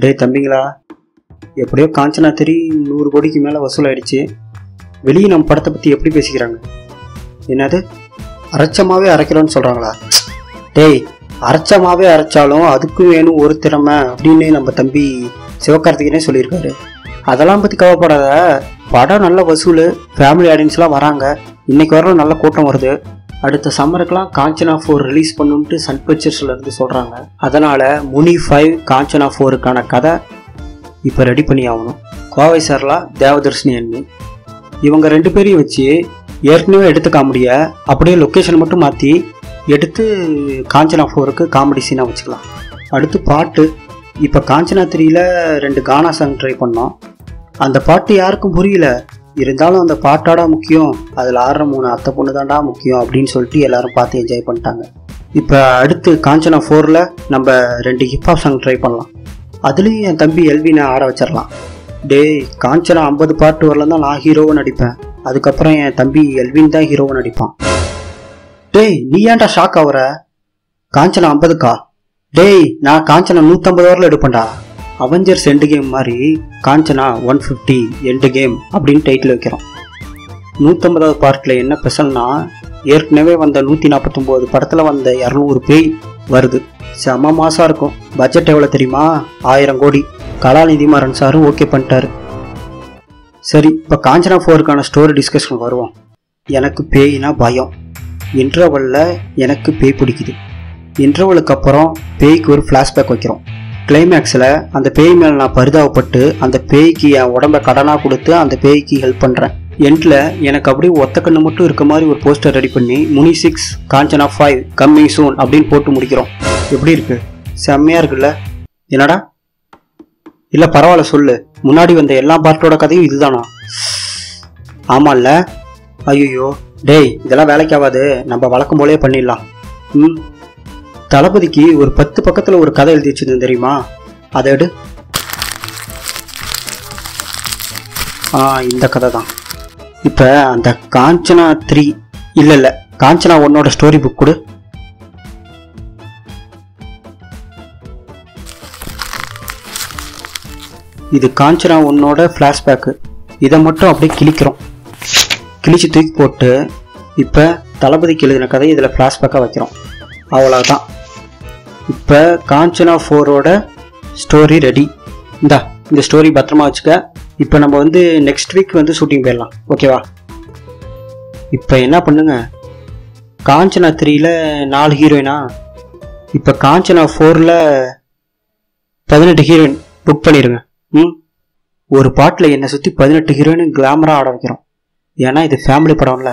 டேய் தம்பிங்களா எப்படியோ காஞ்சனா தெரி நூறு கோடிக்கு மேலே வசூலாயிடுச்சு. வெளியே நம்ம படத்தை பற்றி எப்படி பேசிக்கிறாங்க? என்னது? அரைச்சமாவே அரைக்கிறோன்னு சொல்கிறாங்களா டேய் அரைச்சமாவே அரைச்சாலும் அதுக்கும் வேணும் ஒரு திறமை அப்படின்னு நம்ம தம்பி சிவகார்த்திகனே சொல்லியிருக்காரு. அதெல்லாம் பற்றி கவலைப்படாத. படம் நல்ல வசூல் ஃபேமிலி ஆடியன்ஸ்லாம் வராங்க. இன்னைக்கு வர நல்ல கூட்டம் வருது. அடுத்த சம்மருக்கெலாம் காஞ்சனா ஃபோர் ரிலீஸ் பண்ணுன்ட்டு சன் பிக்சர்ஸில் இருந்து சொல்கிறாங்க அதனால் முனி ஃபைவ் காஞ்சனா ஃபோருக்கான கதை இப்போ ரெடி பண்ணி ஆகணும் கோவை சார்லா தேவதர்ஷினி அண்ணி. இவங்க ரெண்டு பேரையும் வச்சு ஏற்கனவே எடுத்த காமெடியை அப்படியே லொக்கேஷன் மட்டும் மாற்றி எடுத்து காஞ்சனா ஃபோருக்கு காமெடி சீனாக வச்சுக்கலாம். அடுத்து பாட்டு. இப்போ காஞ்சனா த்ரீயில் ரெண்டு கானா சாங் ட்ரை பண்ணோம். அந்த பாட்டு யாருக்கும் புரியல. இருந்தாலும் அந்த பாட்டாடா முக்கியம். அதில் ஆடுற மூணு அத்தை பொண்ணு தான்டா முக்கியம் அப்படின்னு சொல்லிட்டு எல்லாரும் பார்த்து என்ஜாய் பண்ணிட்டாங்க. இப்போ அடுத்து காஞ்சனா ஃபோரில் நம்ம ரெண்டு ஹிப்ஹாப் சாங் ட்ரை பண்ணலாம். அதுலேயும் என் தம்பி எல்வினை ஆட வச்சிடலாம். டேய் காஞ்சனா ஐம்பது பாட்டு வரல தான் நான் ஹீரோவை நடிப்பேன். அதுக்கப்புறம் என் தம்பி எல்வின் தான் ஹீரோவை நடிப்பான். டேய் நீ ஏன்டா ஷாக் ஆகுற காஞ்சனா ஐம்பதுக்கா? டேய் நான் காஞ்சனா நூற்றம்பது வரல எடுப்பேன்டா அவெஞ்சர்ஸ் எண்டு கேம் மாதிரி Kanchana one fifty end game அப்படின்னு டைட்டில் வைக்கிறோம். நூற்றம்பதாவது பார்ட்டில் என்ன ஸ்பெஷல்னா ஏற்கனவே வந்த நூற்றி நாற்பத்தொம்போது படத்தில் வந்த இரநூறு பேய் வருது. செம மாதம் இருக்கும். பட்ஜெட் எவ்வளோ தெரியுமா? ஆயிரம் கோடி. கலாநிதி மாறன் சாரும் ஓகே பண்ணிட்டாரு. சரி இப்போ காஞ்சனா ஃபோருக்கான ஸ்டோரி டிஸ்கஷன் வருவோம். எனக்கு பேய்னா பயம். இன்டர்வலில் எனக்கு பேய் பிடிக்குது. இன்டர்வலுக்கு அப்புறம் பேய்க்கு ஒரு ஃப்ளாஷ்பேக் வைக்கிறோம். கிளைமேக்ஸில் அந்த பேய் மேலே நான் பரிதாபப்பட்டு அந்த பேய்க்கு என் உடம்ப கடனாக கொடுத்து அந்த பேய்க்கு ஹெல்ப் பண்ணுறேன் எண்டில் எனக்கு அப்படியே ஒத்த கண்ணு மட்டும் இருக்க மாதிரி ஒரு போஸ்டர் ரெடி பண்ணி Muni six Kanchana five coming soon அப்படின்னு போட்டு முடிக்கிறோம். எப்படி இருக்கு? செம்மையாக இருக்குல்ல? என்னடா? இல்லை பரவாயில்ல சொல்லு. முன்னாடி வந்த எல்லா பார்ட்டோட கதையும் இதுதானா? ஆமாம்ல ஐயோ டேய் இதெல்லாம் வேலைக்கு ஆகாது நம்ம வழக்கம் போலே பண்ணிடலாம். ம்? தளபதிக்கு ஒரு பத்து பக்கத்தில் ஒரு கதை எழுதி வச்சிருந்தேன் தெரியுமா? அதை எடு. ஆ இந்த கதை தான். இப்போ அந்த காஞ்சனா த்ரீ இல்லை இல்லை காஞ்சனா ஒன்னோட ஸ்டோரி புக் கொடு. இது காஞ்சனா ஒன்னோட ஃப்ளாஷ்பேக்கு இதை மட்டும் அப்படியே கிழிக்கிறோம். கிழிச்சு தூக்கி போட்டு இப்போ தளபதிக்கு எழுதின கதை இதில் ஃப்ளாஷ்பேக்காக வைக்கிறோம். அவ்வளோதான் இப்போ காஞ்சனா ஃபோரோட ஸ்டோரி ரெடி இந்தா இந்த ஸ்டோரி பத்திரமா வச்சுக்க. இப்போ நம்ம வந்து நெக்ஸ்ட் வீக் வந்து ஷூட்டிங் போயிடலாம். ஓகேவா இப்போ என்ன பண்ணுங்க? காஞ்சனா த்ரீயில் நாலு ஹீரோயினா இப்போ காஞ்சனா ஃபோரில் பதினெட்டு ஹீரோயின் புக் பண்ணிடுங்க. ம்? ஒரு பாட்டில் என்னை சுற்றி பதினெட்டு ஹீரோயின் கிளாமராக ஆட வைக்கிறோம். ஏன்னா இது ஃபேமிலி படம்ல.